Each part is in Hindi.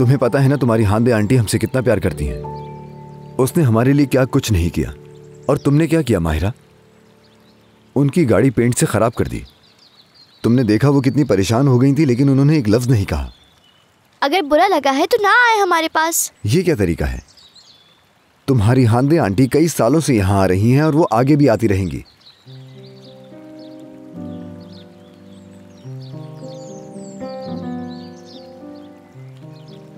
तुम्हें पता है ना तुम्हारी हांदे आंटी हमसे कितना प्यार करती हैं? उसने हमारे लिए क्या कुछ नहीं किया? और तुमने क्या किया माहिरा? उनकी गाड़ी पेंट से खराब कर दी। तुमने देखा वो कितनी परेशान हो गई थी लेकिन उन्होंने एक लफ्ज नहीं कहा। अगर बुरा लगा है तो ना आए हमारे पास। ये क्या तरीका है? तुम्हारी हांदे आंटी कई सालों से यहाँ आ रही हैं और वो आगे भी आती रहेंगी।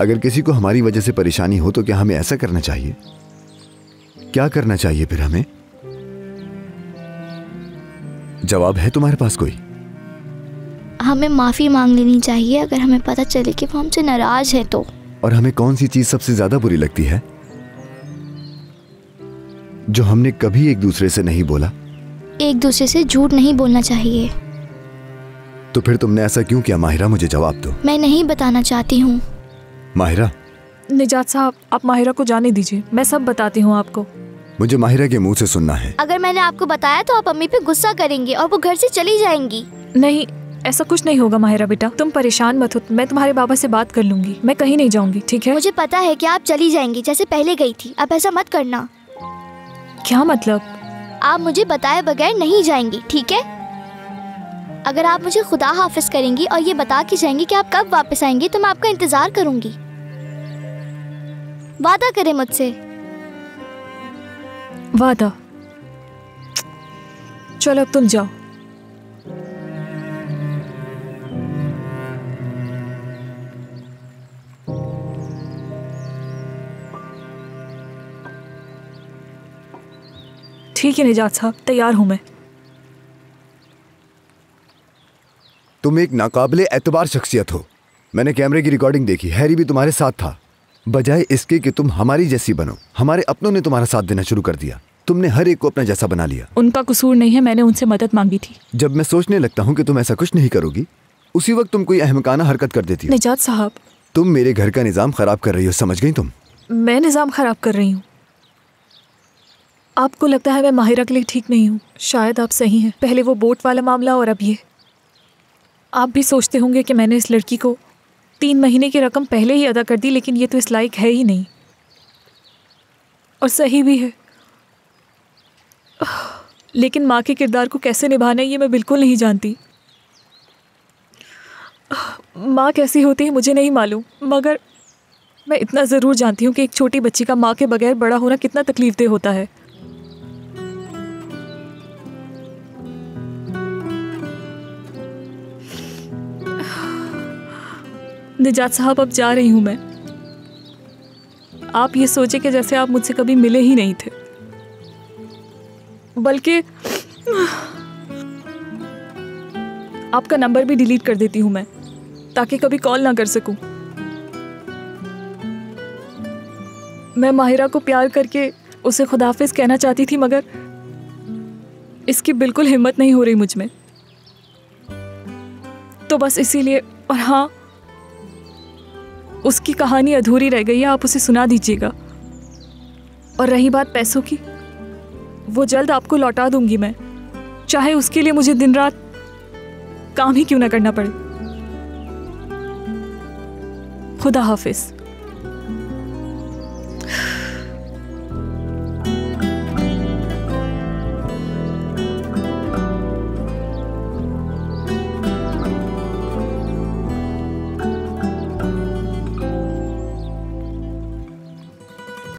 अगर किसी को हमारी वजह से परेशानी हो तो क्या हमें ऐसा करना चाहिए? क्या करना चाहिए फिर हमें? जवाब है तुम्हारे पास कोई? हमें माफ़ी मांग लेनी चाहिए अगर हमें पता चले कि वो हमसे नाराज़ है तो। और हमें कौन सी चीज़ सबसे ज़्यादा बुरी लगती है? जो हमने कभी एक दूसरे से नहीं बोला। एक दूसरे से झूठ नहीं बोलना चाहिए। तो फिर तुमने ऐसा क्यों किया? माहिरा मुझे जवाब दो। मैं नहीं बताना चाहती हूँ। माहिरा? निजात साहब आप माहिरा को जाने दीजिए। मैं सब बताती हूँ आपको। मुझे माहिरा के मुँह से सुनना है। अगर मैंने आपको बताया तो आप अम्मी पे गुस्सा करेंगे और वो घर से चली जाएँगी। नहीं ऐसा कुछ नहीं होगा माहिरा बेटा। तुम परेशान मत हो। मैं तुम्हारे बाबा से बात कर लूँगी। मैं कहीं नहीं जाऊँगी ठीक है? मुझे पता है कि आप चली जाएँगी जैसे पहले गई थी। अब ऐसा मत करना। क्या मतलब? आप मुझे बताए बगैर नहीं जाएँगी ठीक है? अगर आप मुझे खुदा हाफिज करेंगी और ये बता के जाएँगी कि आप कब वापस आएँगी तो मैं आपका इंतज़ार करूँगी। वादा करें मुझसे। वादा। चलो, अब तुम जाओ। ठीक है, निजात साहब, तैयार हूँ मैं। तुम एक नाकाबले एतबार शख्सियत हो। मैंने कैमरे की रिकॉर्डिंग देखी। हैरी भी तुम्हारे साथ था। बजाय इसके कि तुम हमारी जैसी बनो। हमारे अपनों ने तुम्हारा साथ देना शुरू कर दिया। तुमने हर एक को अपना जैसा बना लिया। उनका कसूर नहीं है मैंने उनसे मदद मांगी थी। जब मैं सोचने लगता हूँ कि तुम ऐसा कुछ नहीं करोगी उसी वक्त तुम कोई अहमकाना हरकत कर देती हो। निजात साहब। तुम मेरे घर का निज़ाम खराब कर रही हो समझ गई तुम? मैं निज़ाम ख़राब कर रही हूँ। आपको लगता है मैं माहिरा के लिए ठीक नहीं हूँ। शायद आप सही हैं। पहले वो बोट वाला मामला और अब ये। आप भी सोचते होंगे कि मैंने इस लड़की को तीन महीने की रकम पहले ही अदा कर दी, लेकिन ये तो इस लायक है ही नहीं। और सही भी है। लेकिन माँ के किरदार को कैसे निभाना है ये मैं बिल्कुल नहीं जानती। माँ कैसी होती है, मुझे नहीं मालूम, मगर मैं इतना ज़रूर जानती हूँ कि एक छोटी बच्ची का माँ के बगैर बड़ा होना कितना तकलीफदेह होता है। निजात साहब, अब जा रही हूँ मैं। आप ये सोचे कि जैसे आप मुझसे कभी मिले ही नहीं थे। बल्कि, आपका नंबर भी डिलीट कर देती हूँ मैं, ताकि कभी कॉल ना कर सकूँ। मैं माहिरा को प्यार करके उसे खुदाफिज कहना चाहती थी, मगर इसकी बिल्कुल हिम्मत नहीं हो रही मुझमें। तो बस इसीलिए, और हाँ उसकी कहानी अधूरी रह गई है, आप उसे सुना दीजिएगा। और रही बात पैसों की, वो जल्द आपको लौटा दूँगी मैं। चाहे उसके लिए मुझे दिन रात काम ही क्यों ना करना पड़े। खुदा हाफिज़।